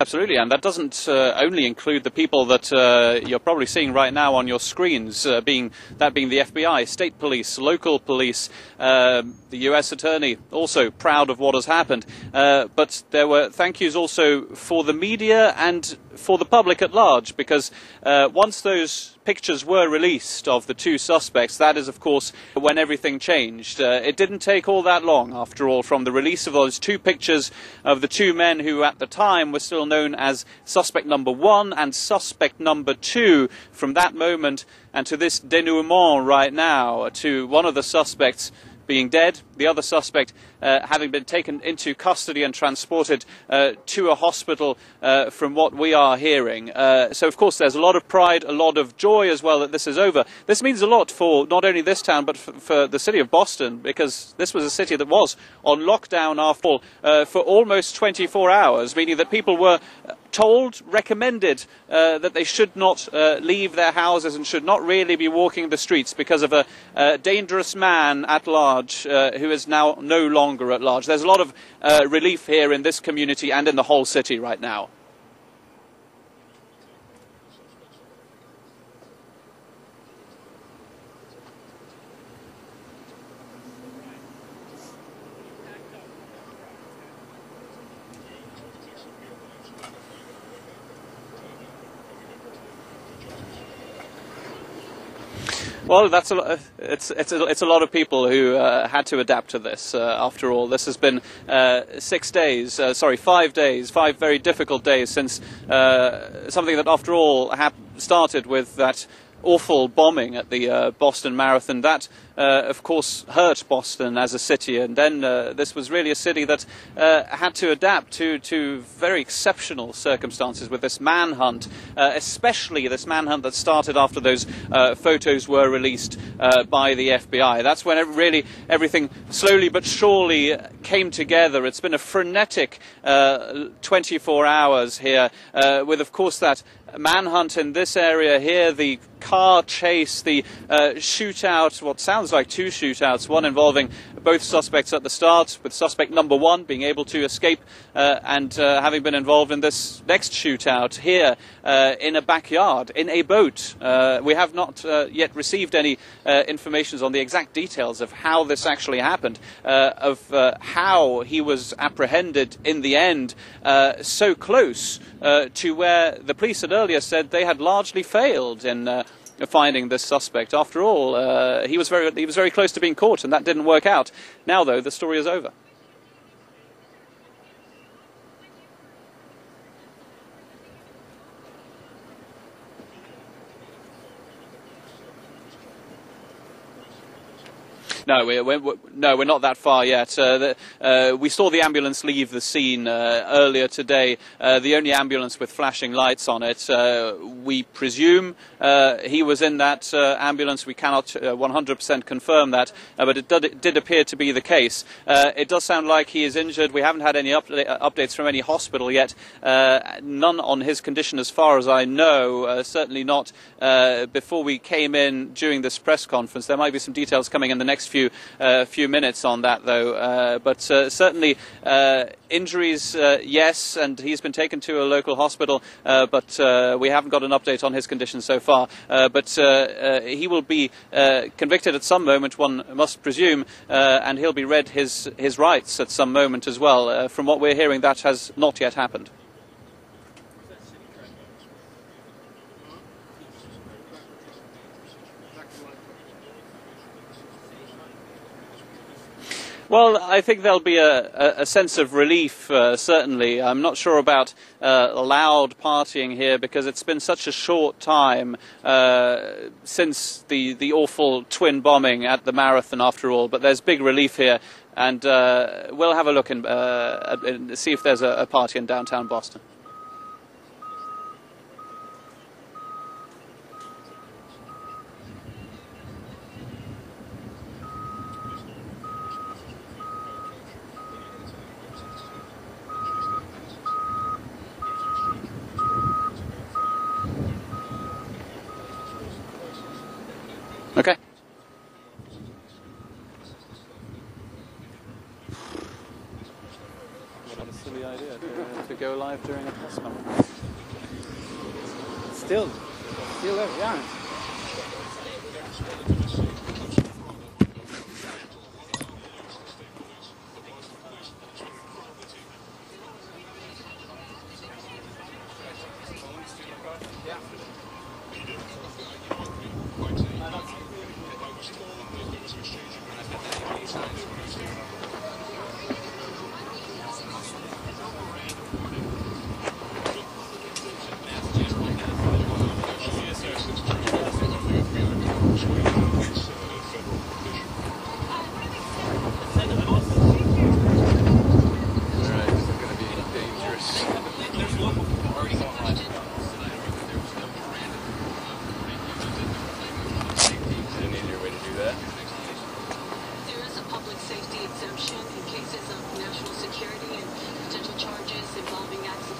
Absolutely, and that doesn't uh, only include the people that uh, you're probably seeing right now on your screens, uh, being that being the FBI, state police, local police, uh, the U.S. attorney, also proud of what has happened. Uh, but there were thank yous also for the media and for the public at large, because uh, once those pictures were released of the two suspects, that is, of course, when everything changed. Uh, it didn't take all that long, after all, from the release of those two pictures of the two men who, at the time, were still known as suspect number one and suspect number two. From that moment and to this denouement right now, to one of the suspects being dead, the other suspect uh, having been taken into custody and transported uh, to a hospital uh, from what we are hearing. Uh, so, of course, there's a lot of pride, a lot of joy as well that this is over. This means a lot for not only this town, but for, for the city of Boston, because this was a city that was on lockdown after all uh, for almost 24 hours, meaning that people were told, recommended uh, that they should not uh, leave their houses and should not really be walking the streets because of a, a dangerous man at large uh, who is now no longer at large. There's a lot of uh, relief here in this community and in the whole city right now. Well, that's a, it's, it's, a, it's a lot of people who uh, had to adapt to this. Uh, after all, this has been uh, six days, uh, sorry, five days, five very difficult days since uh, something that, after all, started with that awful bombing at the uh, Boston Marathon. That, uh, of course, hurt Boston as a city, and then uh, this was really a city that uh, had to adapt to, to very exceptional circumstances with this manhunt, uh, especially this manhunt that started after those uh, photos were released by the FBI. That's when it really everything slowly but surely came together. It's been a frenetic 24 hours here, with, of course, that manhunt in this area here, the car chase, the uh, shootout, what sounds like two shootouts, one involving both suspects at the start, with suspect number one being able to escape uh, and uh, having been involved in this next shootout here uh, in a backyard, in a boat. Uh, we have not uh, yet received any information on the exact details of how this actually happened, of how he was apprehended in the end so close to where the police had earlier said they had largely failed in finding this suspect. After all, uh, he was very he was very close to being caught, and that didn't work out. Now, though, the story is over. No, we're, we're, no, we're not that far yet. Uh, the, uh, we saw the ambulance leave the scene uh, earlier today. Uh, the only ambulance with flashing lights on it. Uh, we presume uh, he was in that ambulance. We cannot 100% confirm that, but it did, it did, appear to be the case. it does sound like he is injured. We haven't had any up updates from any hospital yet. none on his condition, as far as I know. certainly not before we came in during this press conference. There might be some details coming in the next few few uh, few minutes on that, though. Uh, but uh, certainly uh, injuries, uh, yes, and he's been taken to a local hospital, uh, but we haven't got an update on his condition so far. but he will be convicted at some moment, one must presume, and he'll be read his his rights at some moment as well. from what we're hearing, that has not yet happened. Well, I think there'll be a, a sense of relief, uh, certainly. I'm not sure about uh, loud partying here because it's been such a short time uh, since the, the awful twin bombing at the marathon, after all. But there's big relief here, and uh, we'll have a look and uh, see if there's a, a party in downtown Boston. Okay. What a silly idea to, to go like live during a press conference. Still, still there, yeah. Alright,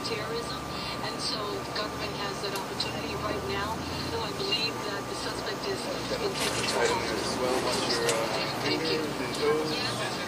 terrorism. And so the government has that opportunity right now, though I believe that the suspect is being taken to Try to hospital. as well watch your uh, Thank you.